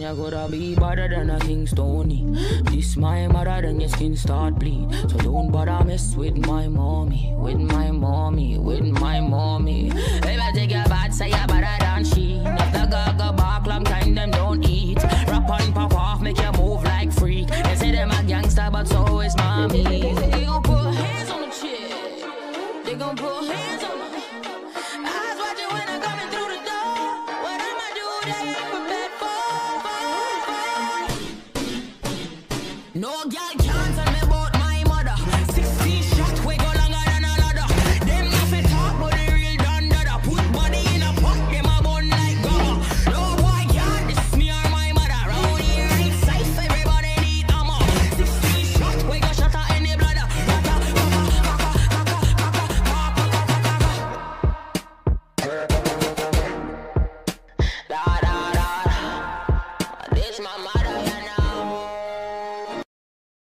You gotta be better than a King Stony. This my mother, then your skin start bleed. So don't bother mess with my mommy, with my mommy, with my mommy. If I take your bad, say you better than she. If the girl go back, long time them don't eat. Rap on, pop off, make you move like freak. They say them a gangster, but so is mommy. They gon' put hands on the chick. They gon' put hands on the. Eyes watching when I'm coming through the door. What I'ma do, they ain't prepared. No girl can't tell me about my mother. 16 shot, we go longer than a ladder. Them nothing talk, but they real done dada. Put body in a pot, them a bun like gummer. No boy can't diss me or my mother. Round here ain't safe, everybody need armor. 16 shot, we go shot at any bladder. Kaka, kaka, kaka, kaka, kaka, kaka, kaka, kaka. Da da da da. This my mother.